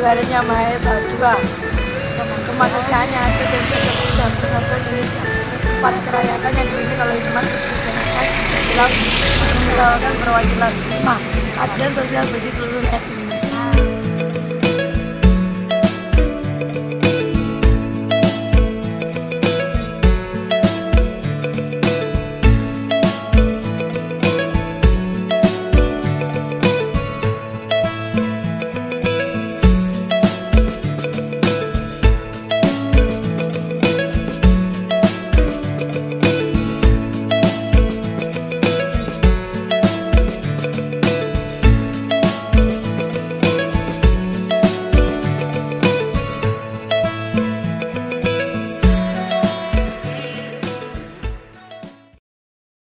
badan yang Maha Esa dua kemanusiaannya adil dan sejahtera dan persatuan Indonesia empat kerakyatan yang dipimpin oleh hikmat kebijakan dalam meninggalkan perwakilan. Lima keadilan sosial bagi seluruh etnis